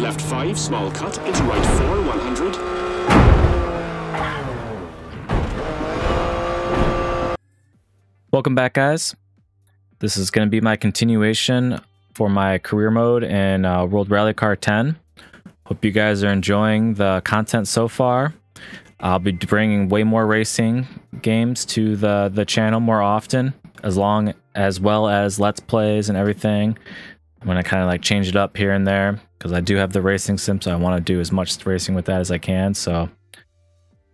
Left 5, small cut, into right 4, 100. Welcome back, guys. This is going to be my continuation for my career mode in uh, World Rally Car 10. Hope you guys are enjoying the content so far. I'll be bringing way more racing games to the the channel more often, as long as well as let's plays and everything. I'm gonna kind of like change it up here and there because I do have the racing sim, so I want to do as much racing with that as I can. So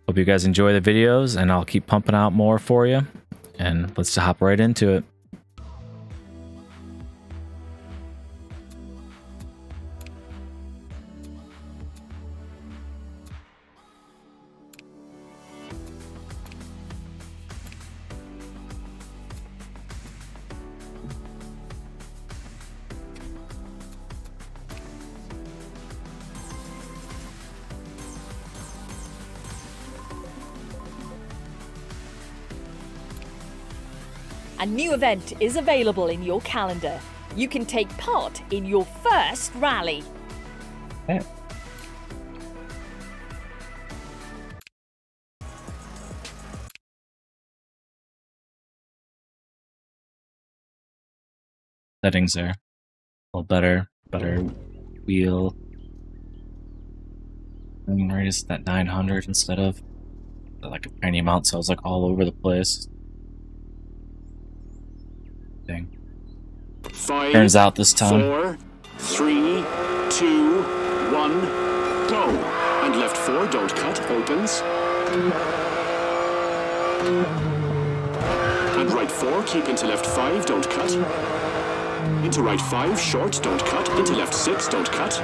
hope you guys enjoy the videos, and I'll keep pumping out more for you. And let's hop right into it. A new event is available in your calendar. You can take part in your first rally. Okay. Settings are a little better, better wheel. Turning radius at 900 instead of like a tiny amount, so I was like all over the place. Dang. Five, Turns out this time. Four, three, two, one, go. And left 4, don't cut, opens. And right 4, keep into left 5, don't cut. Into right 5, short, don't cut. Into left 6, don't cut.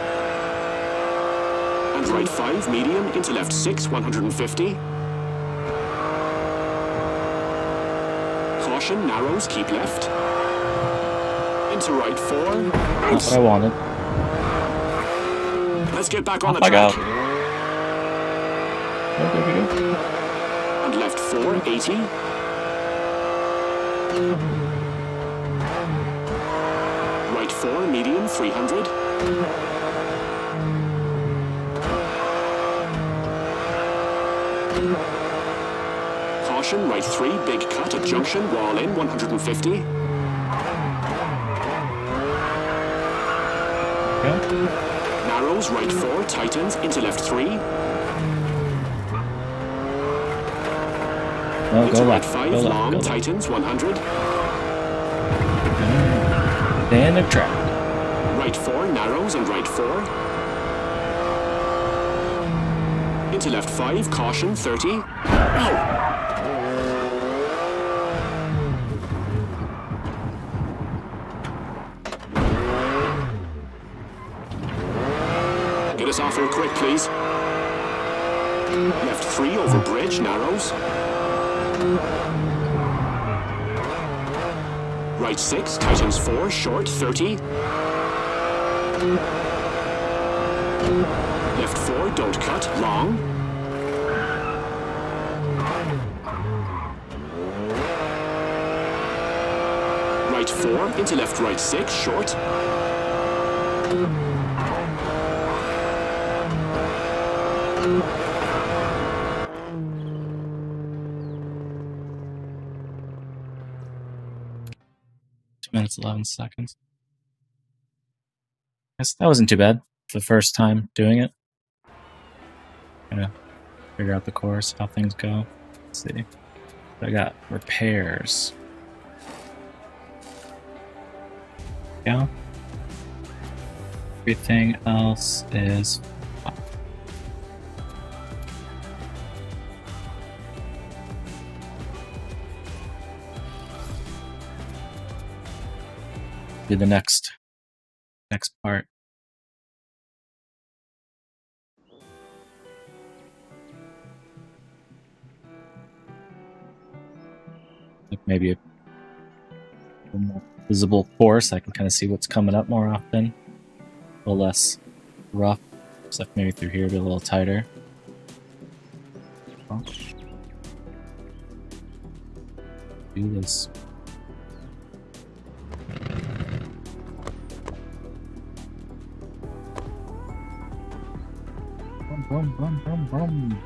And right 5, medium, into left 6, 150. Caution, narrows, keep left. Into right 4. Not what I wanted. Let's get back on the Oh my track. God. Oh, there we go. And left 4, 80. Right 4, medium, 300. Caution, right 3, big cut at junction, wall in, 150. Narrows, right 4, tightens, into left 3. No, Into right left. 5, Go long, left. tightens, 100. Then mm. a track. Right 4, narrows and right 4. Into left 5, caution, 30. Get us off here quick, please. Left 3 over bridge, narrows. Right 6, tightens 4, short, 30. Left 4, don't cut, long. Right 4, into left right 6, short. 11 seconds. Guess that wasn't too bad for the first time doing it. Gonna figure out the course, how things go. Let's see. I got repairs. Yeah. Everything else is Do the next next part. Like maybe a more visible course. I can kind of see what's coming up more often. A little less rough. Stuff maybe through here be a little tighter. Do this. Boom, boom, boom, boom.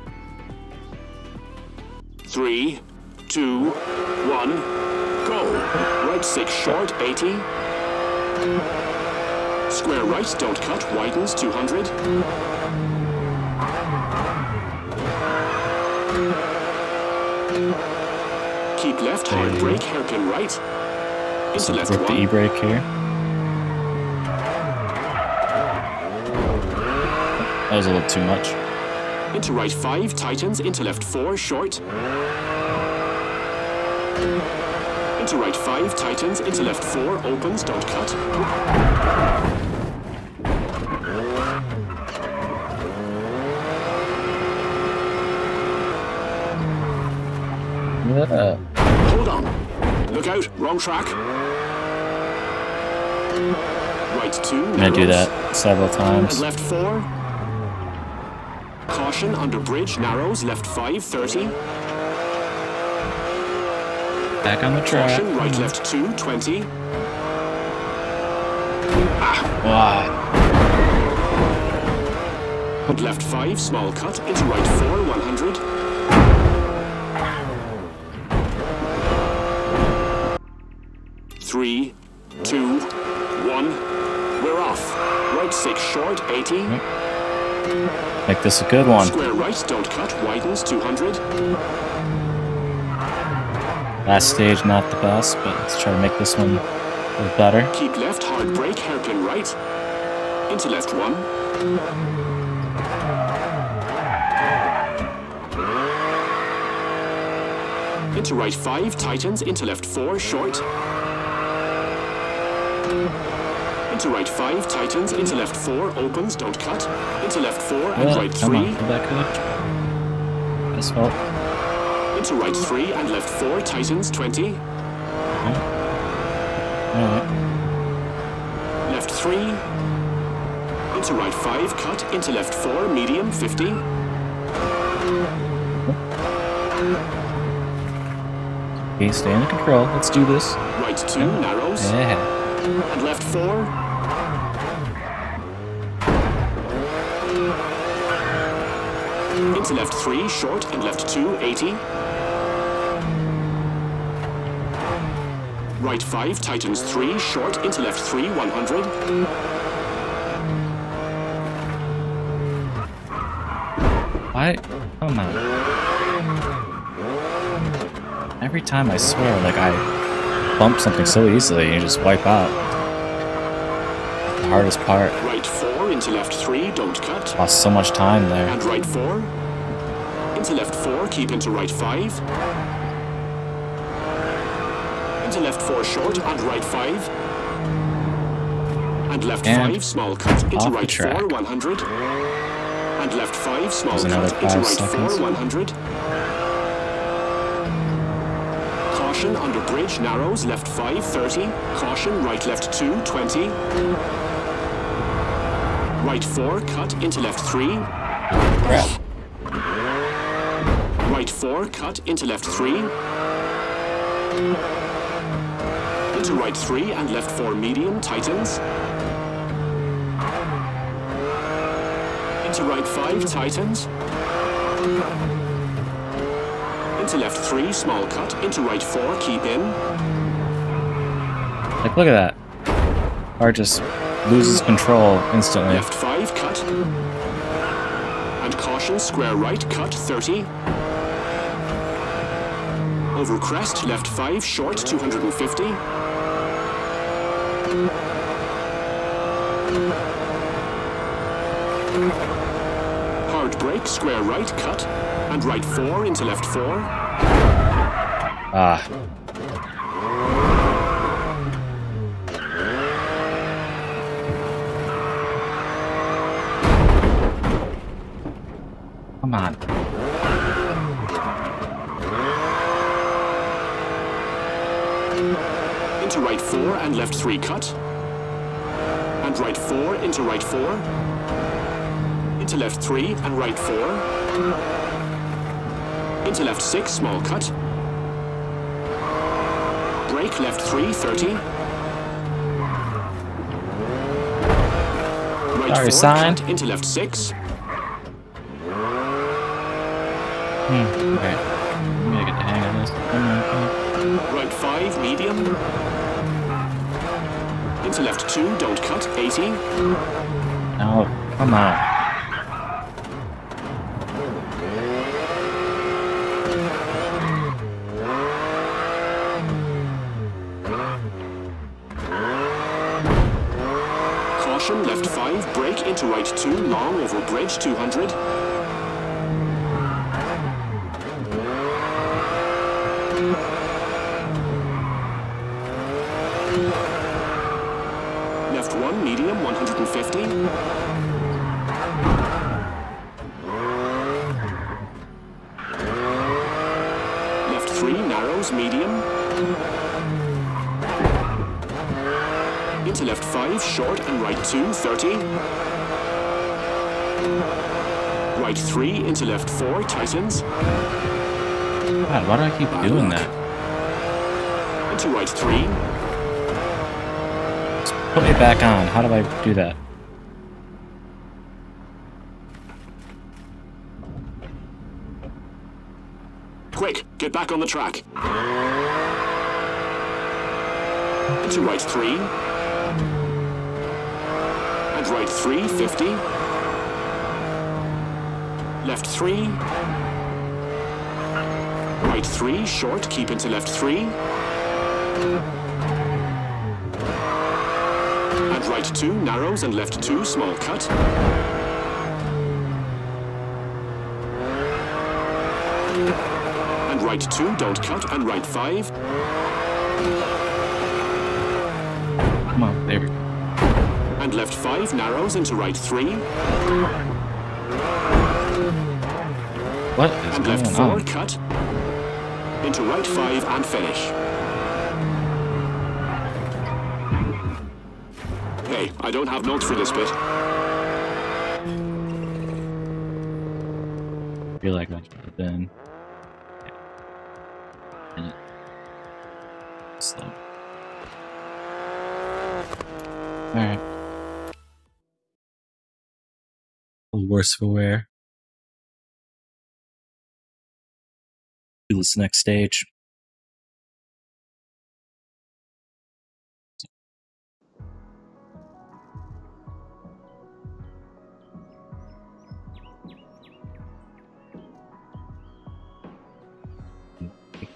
Three, two, one, go. Right six short, 80. Square right, don't cut, widens 200. Keep left, hard brake, hairpin right. Into left rip the one. e-brake here. That was a little too much. Into right five, tightens. Into left four, short. Into right five, tightens. Into left four, opens, don't cut. Yeah. Hold on. Look out, wrong track. Right two, I'm gonna do that several And times. left four. Caution under bridge, narrows, left 530. Back on the track. Caution, right left two, 20. Ah. Wow. And left five, small cut. Into right four, 100. Three, two, one. We're off. Right six short, 80. Make this a good one. Square right, don't cut. Widens 200. Last stage, not the best, but let's try to make this one a little better. Keep left, hard brake, hairpin right. Into left one. Into right five, tightens. Into left four, short. Into right 5, tightens, into left 4, opens, don't cut, into left 4, and right 3. On, back left. Into right 3 and left 4, tightens, 20. Okay. Alright. Left 3. Into right 5, cut, into left 4, medium, 50. Okay, stay under control. Let's do this. Right 2, yeah. narrows. Yeah. And left 4. Left three, short, and left two, 80. Right five, tightens three, short, into left three, 100. Why? Oh on. Every time I swear, like, I bump something so easily, you just wipe out. The hardest part. Right four, into left three, don't cut. Lost so much time there. And right four. Into left four, keep into right five. Into left four short and right five. And left And five, small cut. Into right track. four, 100. And left five, small There's cut. Into right seconds. four, 100. Caution under bridge, narrows, left five, 30. Caution, right left two, 20. Right four, cut. Into left three. Crap. Four, cut into left three. Into right three and left four medium, tightens. Into right five, tightens. Into left three, small cut. Into right four, keep in. Like, look at that. Art just loses control instantly. Left five, cut. And caution, square right, cut, 30. Over crest, left five, short, 250. Hard brake, square right, cut. And right four into left four. Ah. Come on. Right four and left three, cut. And right four into right four. Into left three and right four. Into left six, small cut. Brake left three, 30. Right Sorry, four, sign. cut into left six. Hmm. Okay. I'm gonna get the hang of this. On, on. Right 5, medium. Into left 2, don't cut, 80. No, come on. Caution, left 5, brake into right 2, long over bridge 200. Left 1, medium 150. Left 3, narrows, medium. Into left 5, short and right 2, 30. Right 3, into left 4, tightens. God, why do I keep doing that? Into right 3, Put me back on. How do I do that? quick, get back on the track. Into right 3. Right 3, 50. Left 3. Right 3, short, keep into left 3. And right 2, narrows, and left 2, small cut. And right 2, don't cut, and right 5. Come on, there we go. Left 5, narrows, into right 3. What is And left going 4, on? cut. Into right 5 and finish. Hey, I don't have notes for this bit. I feel like I should have been. Slow. Alright. Worse for wear. Do this next stage.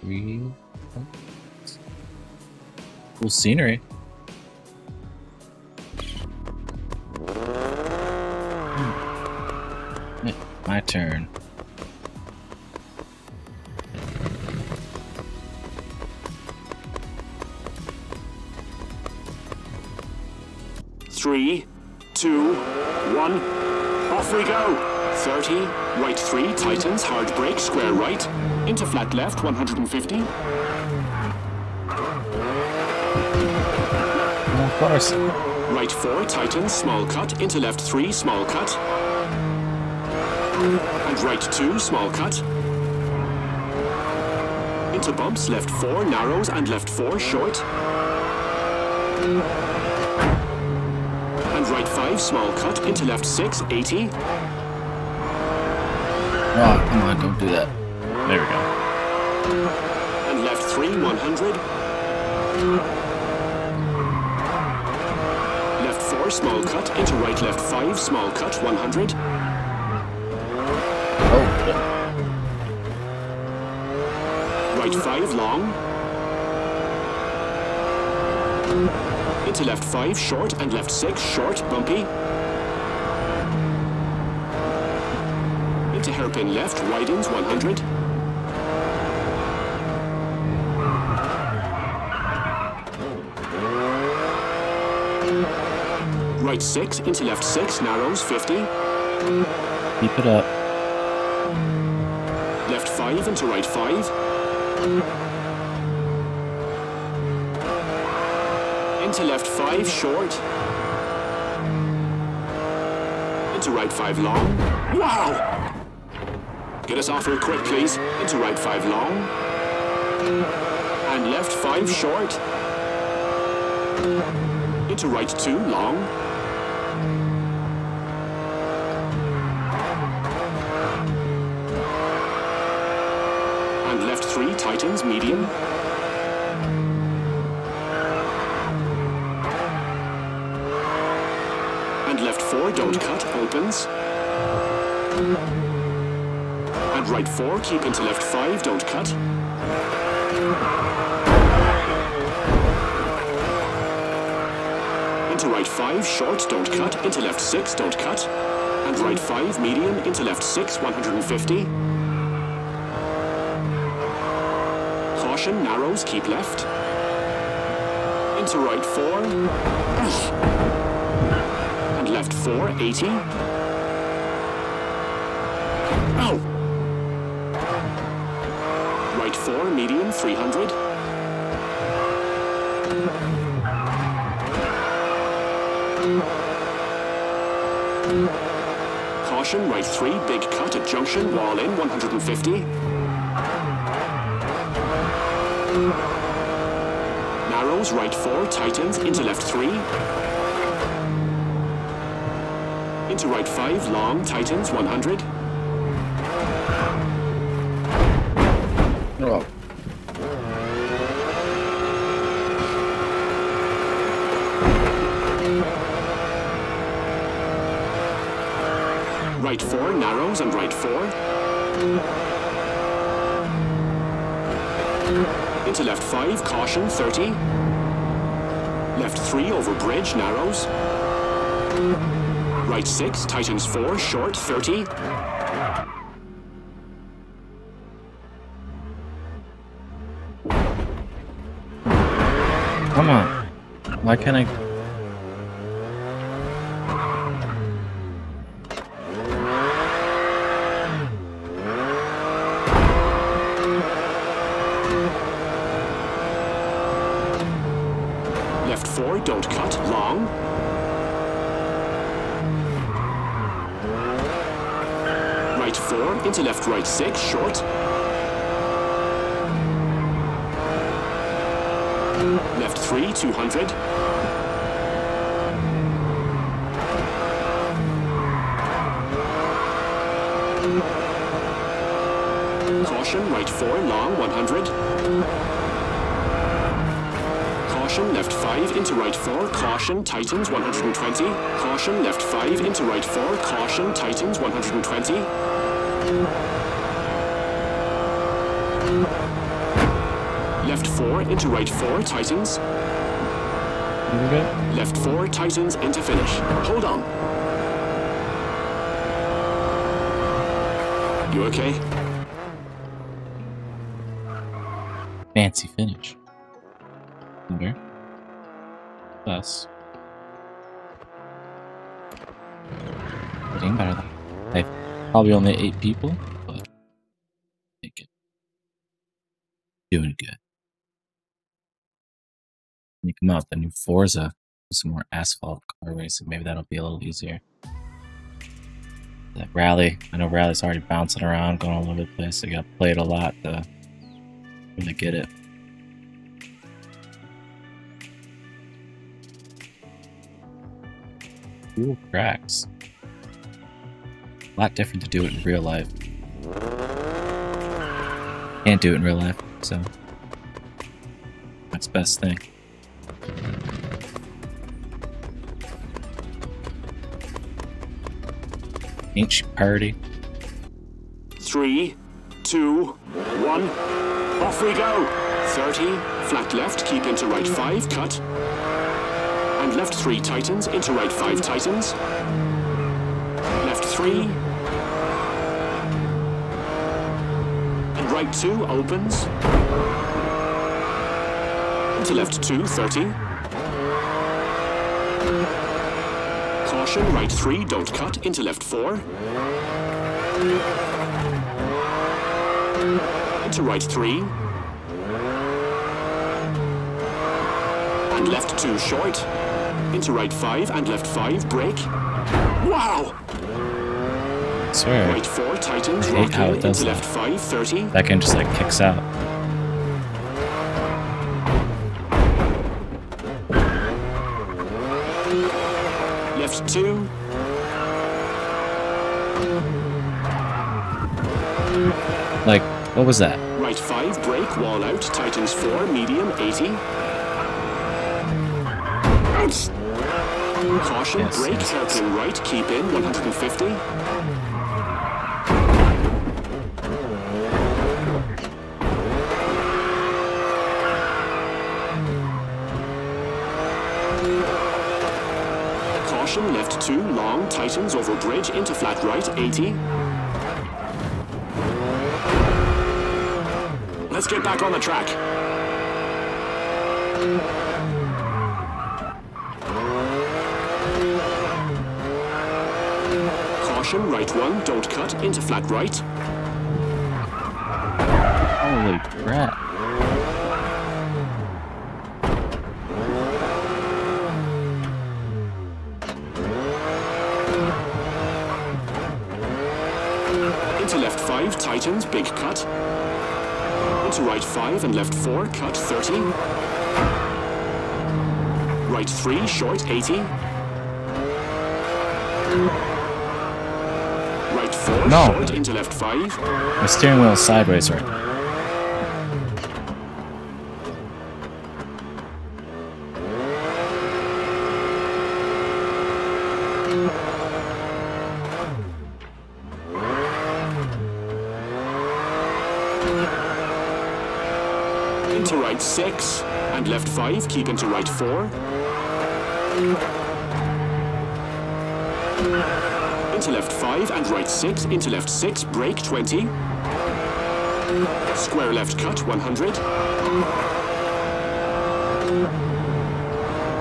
Real. Cool scenery. Hmm. My turn. Three, two, one. Off we go. 30, right 3, tightens, hard brake, square right. Into flat left, 150. of course. Right 4, tightens, small cut. Into left 3, small cut. And right 2, small cut. Into bumps, left 4, narrows, and left 4, short. And right 5, small cut. Into left 6, 80. Oh, come on, don't do that. There we go. and left 3, 100. Left 4, small cut, into right left 5, small cut, 100. Right 5, long. Into left 5, short, and left 6, short, bumpy. Into hairpin left, widens, 100. Right 6, into left 6, narrows, 50. keep it up. Left 5 into right 5. Um, Into left 5 short. Into right 5 long. Wow! Get us off here quick, please. Into right 5 long. And left 5 short. Into right 2 long. Medium. And left 4, don't cut, opens. And right 4, keep into left 5, don't cut. Into right 5, short, don't cut. Into left 6, don't cut. And right 5, medium. Into left 6, 150. Caution, narrows, keep left. Into right 4. And left 4, 80. Ow! Right 4, medium, 300. Caution, right 3, big cut at junction, wall in, 150. Narrows, right 4, tightens, into left 3. Into right 5, long, tightens, 100. Oh. Right 4, narrows, and right 4. Into left 5, caution, 30. Left 3, over bridge, narrows. Right 6, tightens 4, short, 30. Come on. Why can't I? Left 4, don't cut, long. 4, into left right 6, short. Left 3, 200. Caution, right 4, long, 100. Caution, left 5 into right 4, caution, tightens 120. Caution, left 5 into right 4, caution, tightens 120. Left 4 into right 4, tightens. Left 4, tightens into finish. Hold on. You okay? Fancy finish. Okay. Plus. Getting better though. Hey, probably only eight people, but. Doing good. You come out the new Forza, some more asphalt car racing, maybe that'll be a little easier. That rally, I know rally's already bouncing around, going all over the place. So you gotta play it a lot to really get it. Cool cracks. A lot different to do it in real life. Can't do it in real life, so that's best thing. Ain't she party? Three, two, one. Off we go. 30, flat left, keep into right 5, cut. And left 3 tightens, into right 5 tightens. Left 3. And right 2 opens. Into left 2, 30. Caution, right 3, don't cut, into left 4. Into right 3. And left 2 short. Into right 5 and left 5, brake. Wow! swear, Right 4 tightens, I hate how it does into that. left 5, 30. that game just like kicks out. Like, what was that? Right right 5, brake, wall out, tightens 4, medium, 80. Ouch! Caution, Yes, brake, yes, yes. right, keep in, 150. Caution, left 2, long, tightens over bridge, into flat right, 80. Let's get back on the track. Caution, right 1, don't cut, into flat right. Holy crap. Into left 5, tightens, big cut. Into right 5 and left 4, cut 30. Right 3, short 80. Right 4, No. short into left 5. My steering wheel is sideways right keep into right 4. Into left 5 and right 6, into left 6, brake 20. Square left cut 100.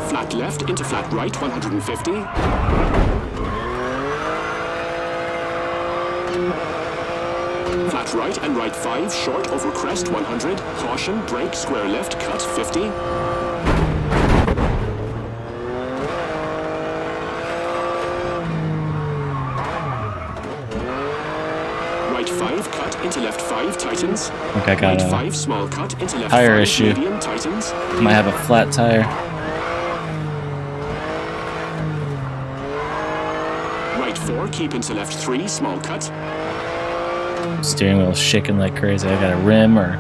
Flat left into flat right 150. Flat right and right 5, short over crest 100. Caution, brake, square left, cut 50. Right 5, cut into left 5, tightens. Okay, I got Right a 5, small cut into left tire 5, issue. medium, tightens. might have a flat tire. Right 4, keep into left 3, small cut. Steering wheel shaking like crazy. I got a rim or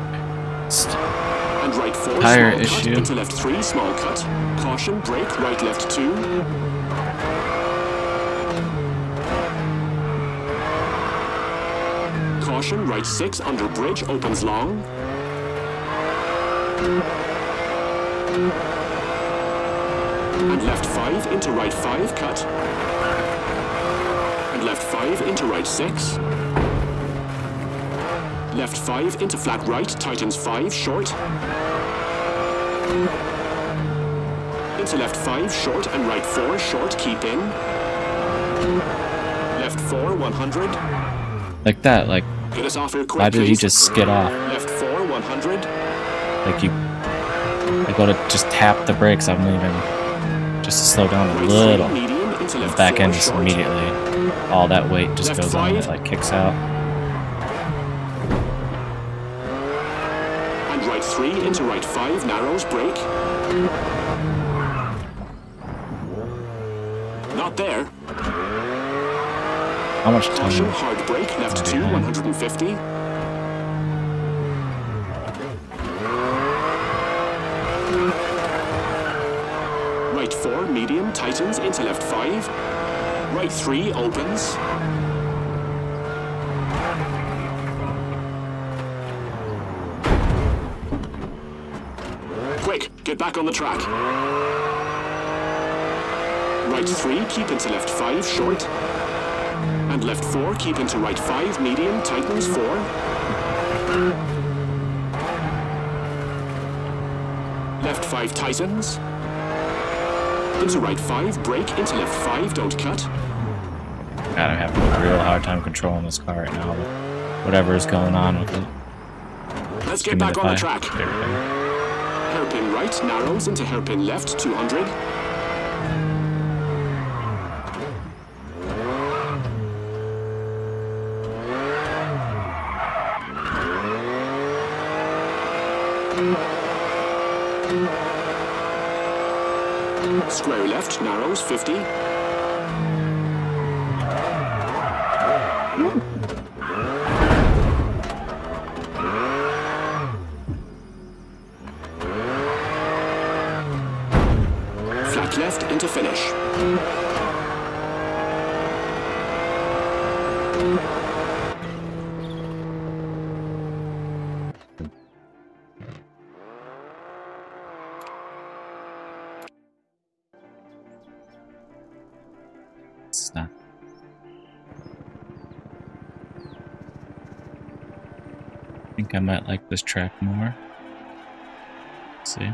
And right 4, Tire issue. into left 3, small cut. Caution, brake, right left 2. Caution, right 6, under bridge, opens long. And left 5 into right 5, cut. And left 5 into right 6. Left 5 into flat right, tightens 5, short. Into left 5, short, and right 4, short, keep in. Left 4, 100. like that. Like, Get us off here quick, why did you please. just skid off? Left 4, 100. Like you, I go to just tap the brakes. I'm leaving just to slow down a little. 3, medium, into Back 4, end just immediately. All that weight just Left goes on. It like kicks out. And right 3 into right 5, narrows, brake. Not there. How much Caution, time? hard brake, left 2, 150. Right 4, medium, tightens, into left 5. Right 3, opens. Quick, get back on the track. Right 3, keep into left 5, short. And left 4, keep into right 5, medium, tightens 4. Left 5 tightens. Into right 5, brake, into left 5, don't cut. God, I'm having a real hard time controlling this car right now. Whatever is going on with it. Let's get back on the track. There we go. Hairpin right, narrows into hairpin left, 200. Square narrows, 50. Hmm. I might like this track more. Let's see.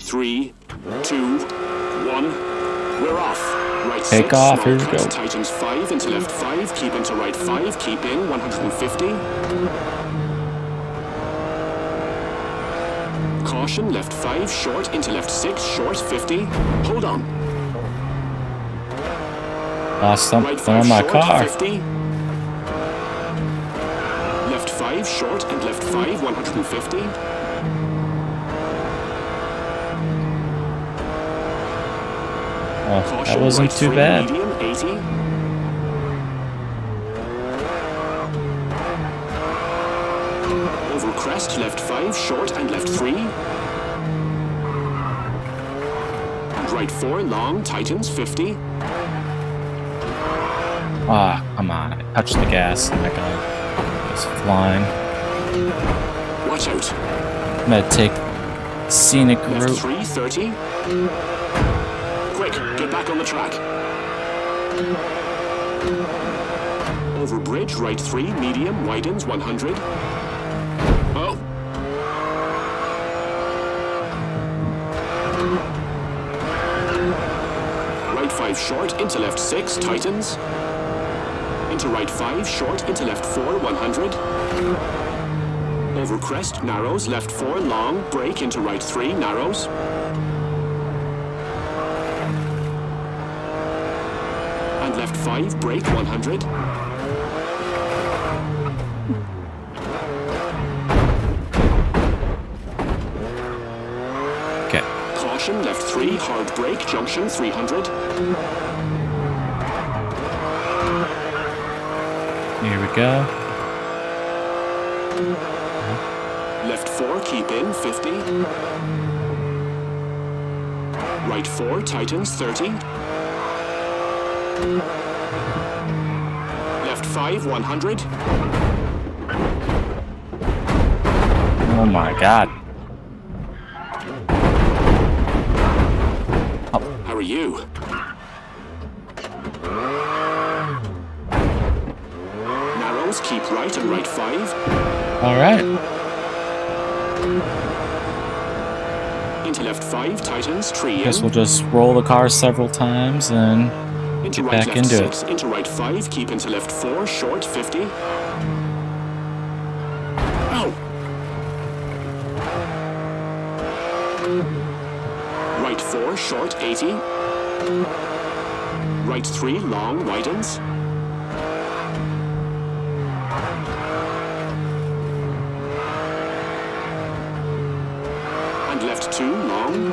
Three, two, one. We're off. Right Take six, off, here we go. Tightens five into left five. Keep into right five. Keep in 150. Caution, left five, short into left six, short 50. Hold on. Lost something Right five on my short, car. 50. Left five short and left five 150. Oh, Caution, that wasn't right too bad. Medium Over crest, left five short and left three. And right four long, tightens 50. Ah, come on. I touched the gas and I got was flying. Watch out. I'm gonna take scenic Left route. three, 30. Get back on the track. Over bridge, right three, medium, widens 100. Oh. Right five short, into left six, tightens. Into right five, short, into left four, 100. Over crest, narrows, left four, long, brake into right three, narrows. And five, brake 100. Okay. Caution, left three, hard brake, junction 300. Here we go. Left four, keep in 50. Right four, tightens 30. Five, 100. Oh my god. How are you? Narrows, keep right and right five. Alright. Into left five, tightens, tree Guess we'll just roll the car several times and Into get right back into it. into right five, keep into left four, short 50. Ow! Right four, short 80. Right three, long, widens. And left two, long.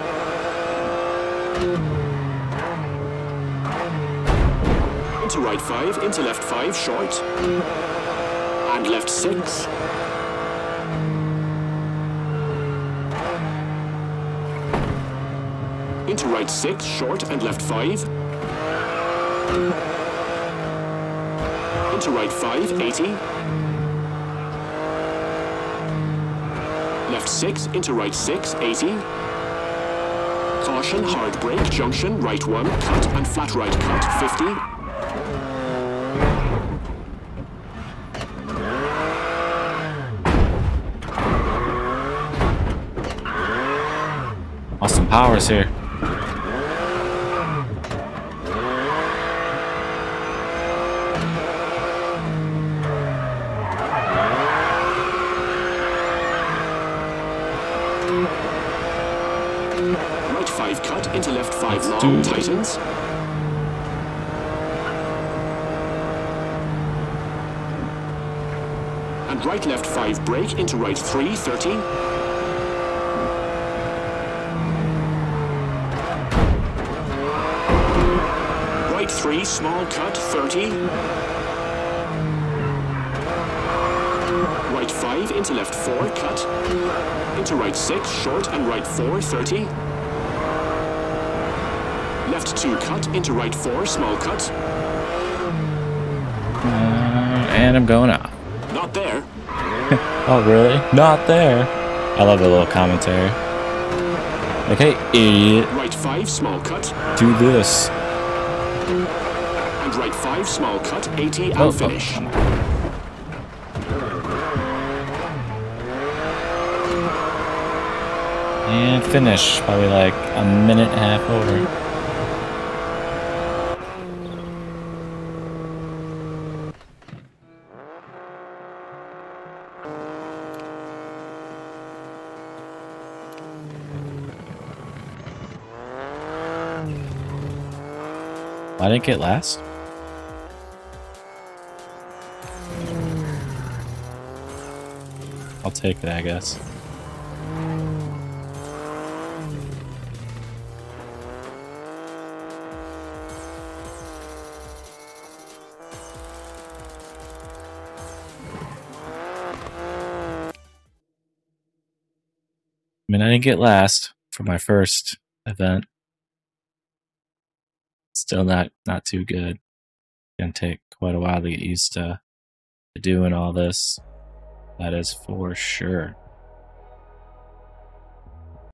Into right five, into left five, short. And left six. Into right six, short and left five. Into right five, 80. Left six, into right six, 80. Caution, hard brake, junction, right one, cut, and flat right cut, 50. Powers here. Right five cut, into left five Let's long, tightens. And right left five brake into right three, 30. Three, small cut, 30. Right five, into left four, cut. Into right six, short, and right four, 30. Left two, cut, into right four, small cut. Uh, and I'm going off. Not there. Oh, really? Not there. I love the little commentary. Okay, idiot, Right five, small cut. do this. Right five, small cut, 80, and Oh, oh, finish. And finish. Probably like a minute and a half over. Why didn't get last? I'll take it, I guess. I mean, I didn't get last for my first event. Still not not too good. Gonna take quite a while to get used to, to doing all this. That is for sure.